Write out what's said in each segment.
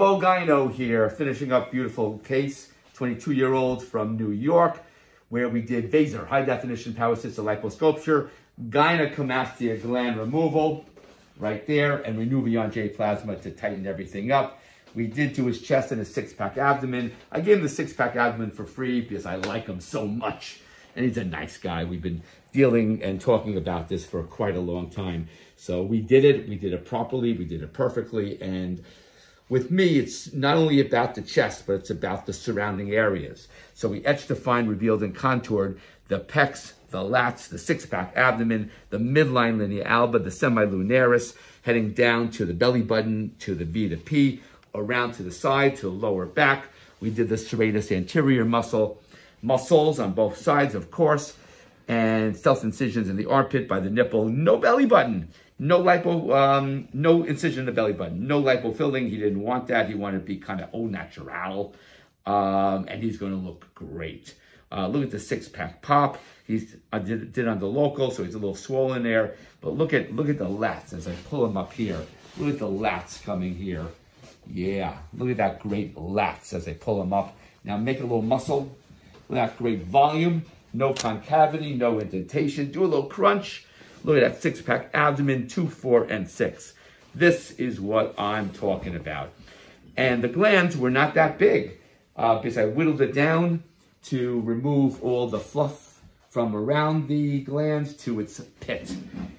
Lebo Gyno here, finishing up beautiful case, 22-year-old from New York, where we did Vaser, high definition power assisted liposculpture, gynecomastia gland removal, right there, and Renuvion J plasma to tighten everything up. We did to his chest and his six-pack abdomen. I gave him the six-pack abdomen for free because I like him so much. And he's a nice guy. We've been dealing and talking about this for quite a long time. So we did it. We did it properly. We did it perfectly. And with me, it's not only about the chest, but it's about the surrounding areas. So we etched, defined, revealed, and contoured the pecs, the lats, the six-pack abdomen, the midline linea alba, the semilunaris, heading down to the belly button, to the V to P, around to the side, to the lower back. We did the serratus anterior muscle, muscles on both sides, of course, and self-incisions in the armpit by the nipple. No belly button. No lipo, um, no incision in the belly button. No lipo filling. He didn't want that. He wanted to be kind of au natural. Um, and he's going to look great. Uh, look at the six-pack pop. He's I did, did on the local, so he's a little swollen there. But look at look at the lats as I pull him up here. Look at the lats coming here. Yeah, look at that great lats as I pull him up. Now make a little muscle. Look at that great volume. No concavity, no indentation. Do a little crunch. Look at that six-pack abdomen, two, four, and six. This is what I'm talking about. And the glands were not that big uh, because I whittled it down to remove all the fluff from around the glands to its pit.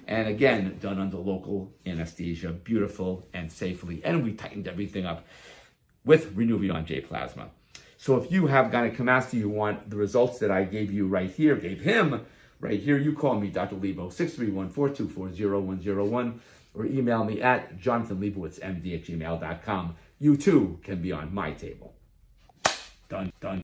And again, done under local anesthesia, beautiful and safely. And we tightened everything up with Renuvion J Plasma. So if you have gynecomastia, you want the results that I gave you right here, gave him right here, you call me Dr. Lebo, 631-424-0101, or email me at jonathanlebowitzmd at gmail.com. You too can be on my table. Done, done.